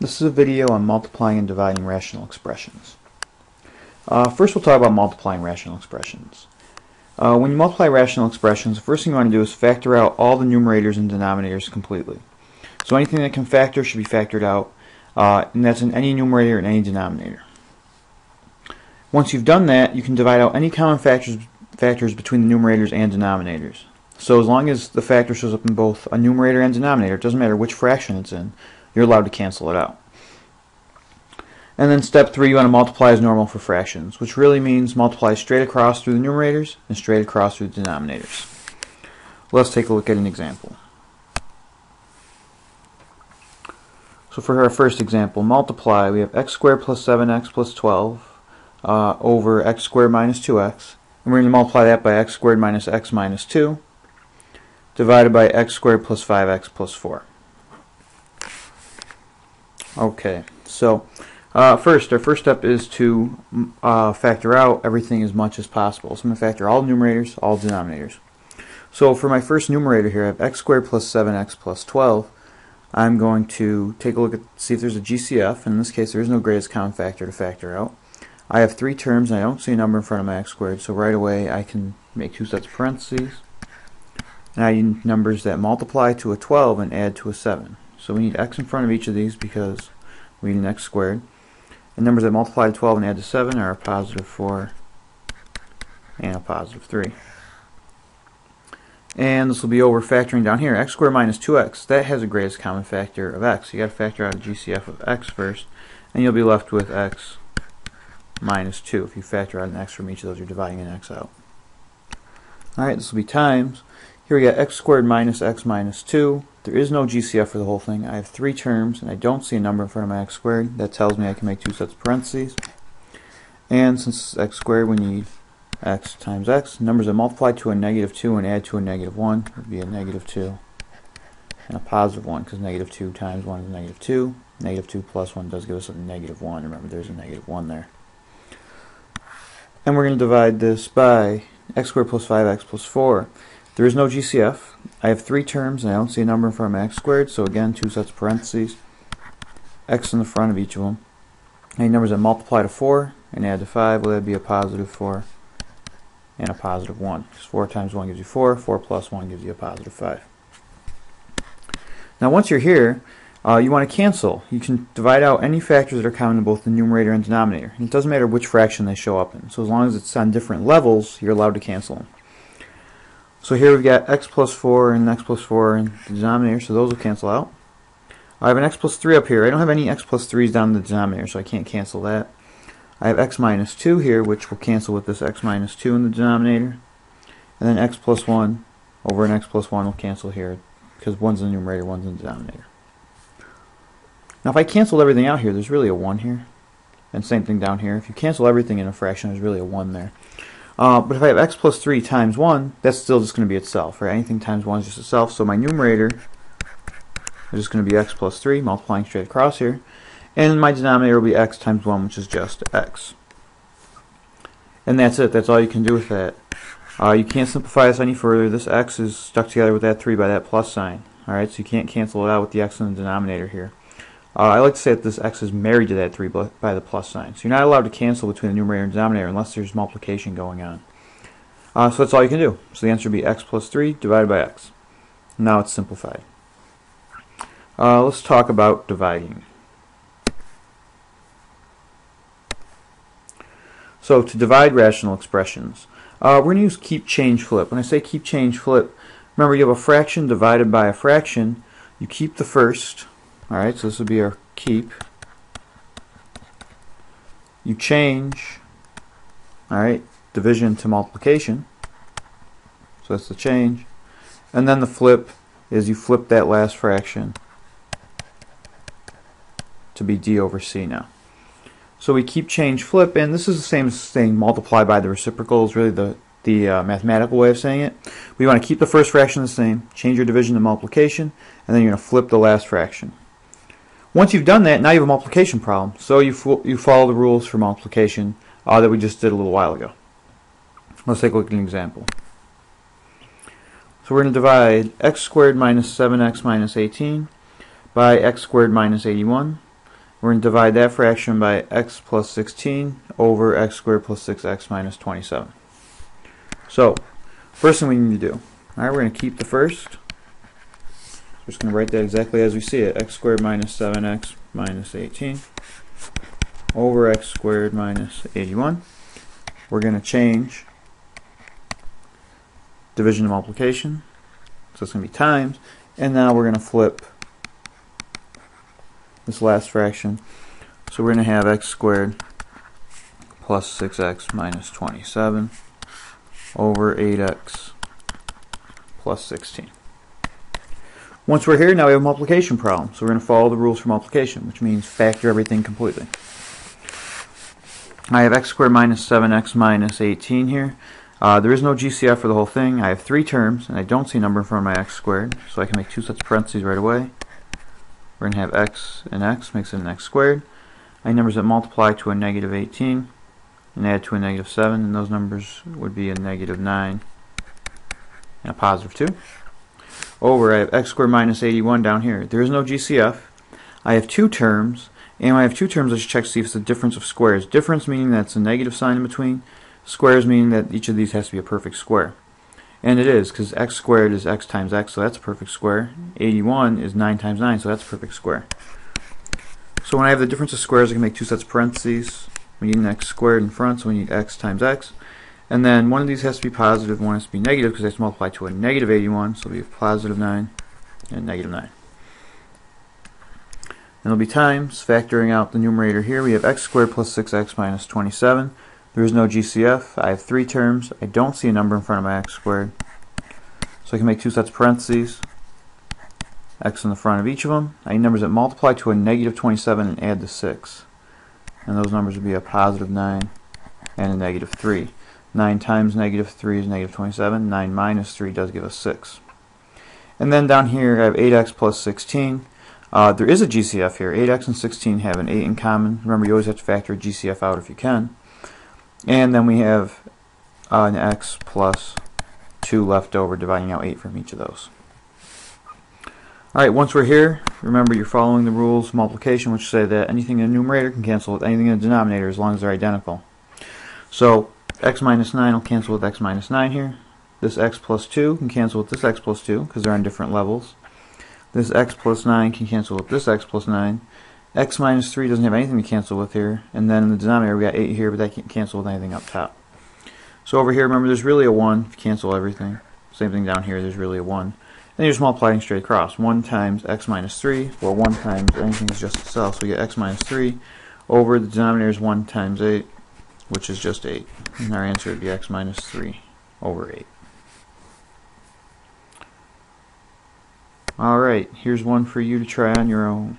This is a video on multiplying and dividing rational expressions. Uh, first we'll talk about multiplying rational expressions. Uh, when you multiply rational expressions, the first thing you want to do is factor out all the numerators and denominators completely. So anything that can factor should be factored out, uh, and that's in any numerator and any denominator. Once you've done that, you can divide out any common factors, factors between the numerators and denominators. So as long as the factor shows up in both a numerator and denominator, it doesn't matter which fraction it's in, you're allowed to cancel it out. And then step three, you want to multiply as normal for fractions, which really means multiply straight across through the numerators and straight across through the denominators. Let's take a look at an example. So for our first example, multiply, we have x squared plus 7x plus 12 uh, over x squared minus 2x. And we're going to multiply that by x squared minus x minus 2 divided by x squared plus 5x plus 4. Okay, so uh, first, our first step is to uh, factor out everything as much as possible. So I'm going to factor all numerators, all denominators. So for my first numerator here, I have x squared plus 7x plus 12. I'm going to take a look at see if there's a GCF. In this case, there is no greatest common factor to factor out. I have three terms, and I don't see a number in front of my x squared, so right away I can make two sets of parentheses. And I need numbers that multiply to a 12 and add to a 7. So we need x in front of each of these because we need an x squared. And numbers that multiply to 12 and add to 7 are a positive 4 and a positive 3. And this will be over factoring down here. x squared minus 2x, that has a greatest common factor of x. you got to factor out a GCF of x first, and you'll be left with x minus 2. If you factor out an x from each of those, you're dividing an x out. Alright, this will be times. Here we got x squared minus x minus 2 there is no GCF for the whole thing. I have three terms, and I don't see a number in front of my x squared. That tells me I can make two sets of parentheses. And since it's x squared, we need x times x. Numbers that multiply to a negative 2 and add to a negative 1 would be a negative 2 and a positive 1, because negative 2 times 1 is negative 2. Negative 2 plus 1 does give us a negative 1. Remember, there's a negative 1 there. And we're going to divide this by x squared plus 5x plus 4. There is no GCF. I have three terms and I don't see a number in front of x squared, so again, two sets of parentheses. x in the front of each of them. Any numbers that multiply to 4 and add to 5, well, that'd be a positive 4 and a positive 1. Because 4 times 1 gives you 4, 4 plus 1 gives you a positive 5. Now once you're here, uh, you want to cancel. You can divide out any factors that are common to both the numerator and denominator. And it doesn't matter which fraction they show up in. So as long as it's on different levels, you're allowed to cancel them. So here we've got x plus 4 and x plus 4 in the denominator, so those will cancel out. I have an x plus 3 up here. I don't have any x plus 3's down in the denominator, so I can't cancel that. I have x minus 2 here, which will cancel with this x minus 2 in the denominator. And then x plus 1 over an x plus 1 will cancel here, because one's in the numerator, one's in the denominator. Now if I cancel everything out here, there's really a 1 here. And same thing down here. If you cancel everything in a fraction, there's really a 1 there. Uh, but if I have x plus 3 times 1, that's still just going to be itself, right? Anything times 1 is just itself. So my numerator is just going to be x plus 3, multiplying straight across here. And my denominator will be x times 1, which is just x. And that's it. That's all you can do with that. Uh, you can't simplify this any further. This x is stuck together with that 3 by that plus sign. Alright, so you can't cancel it out with the x in the denominator here. Uh, I like to say that this x is married to that 3 by the plus sign. So you're not allowed to cancel between the numerator and denominator unless there's multiplication going on. Uh, so that's all you can do. So the answer would be x plus 3 divided by x. Now it's simplified. Uh, let's talk about dividing. So to divide rational expressions, uh, we're going to use keep change flip. When I say keep change flip, remember you have a fraction divided by a fraction. You keep the first, Alright, so this would be our keep. You change, alright, division to multiplication. So that's the change. And then the flip is you flip that last fraction to be d over c now. So we keep change flip, and this is the same thing, multiply by the reciprocal is really the, the uh, mathematical way of saying it. We want to keep the first fraction the same, change your division to multiplication, and then you're going to flip the last fraction. Once you've done that, now you have a multiplication problem. So you, you follow the rules for multiplication uh, that we just did a little while ago. Let's take a look at an example. So we're going to divide x squared minus 7x minus 18 by x squared minus 81. We're going to divide that fraction by x plus 16 over x squared plus 6x minus 27. So, first thing we need to do, alright, we're going to keep the first. We're just going to write that exactly as we see it. x squared minus 7x minus 18 over x squared minus 81. We're going to change division to multiplication. So it's going to be times. And now we're going to flip this last fraction. So we're going to have x squared plus 6x minus 27 over 8x plus 16. Once we're here, now we have a multiplication problem. So we're going to follow the rules for multiplication, which means factor everything completely. I have x squared minus 7x minus 18 here. Uh, there is no GCF for the whole thing. I have three terms, and I don't see a number in front of my x squared, so I can make two sets of parentheses right away. We're going to have x and x makes it an x squared. I numbers that multiply to a negative 18 and add to a negative 7, and those numbers would be a negative 9 and a positive 2 over, I have x squared minus 81 down here. There is no GCF. I have two terms, and I have two terms, I should check to see if it's a difference of squares. Difference meaning that it's a negative sign in between. Squares meaning that each of these has to be a perfect square. And it is, because x squared is x times x, so that's a perfect square. 81 is 9 times 9, so that's a perfect square. So when I have the difference of squares, I can make two sets of parentheses. We need an x squared in front, so we need x times x. And then one of these has to be positive, one has to be negative because it has to multiply to a negative 81, so we have positive 9 and negative 9. And there'll be times, factoring out the numerator here, we have x squared plus 6x minus 27. There is no GCF. I have three terms. I don't see a number in front of my x squared. So I can make two sets of parentheses, x in the front of each of them. I need numbers that multiply to a negative 27 and add to 6. And those numbers would be a positive 9 and a negative 3. 9 times negative 3 is negative 27. 9 minus 3 does give us 6. And then down here I have 8x plus 16. Uh, there is a GCF here. 8x and 16 have an 8 in common. Remember, you always have to factor a GCF out if you can. And then we have uh, an x plus 2 left over, dividing out 8 from each of those. Alright, once we're here, remember you're following the rules of multiplication, which say that anything in the numerator can cancel with anything in the denominator as long as they're identical. So, x minus 9 will cancel with x minus 9 here. This x plus 2 can cancel with this x plus 2 because they're on different levels. This x plus 9 can cancel with this x plus 9. x minus 3 doesn't have anything to cancel with here. And then in the denominator we got 8 here, but that can't cancel with anything up top. So over here, remember there's really a 1 if you cancel everything. Same thing down here, there's really a 1. And you're just multiplying straight across. 1 times x minus 3, well 1 times anything is just itself, so we get x minus 3 over the denominator is 1 times 8 which is just 8. And our answer would be x minus 3 over 8. Alright, here's one for you to try on your own.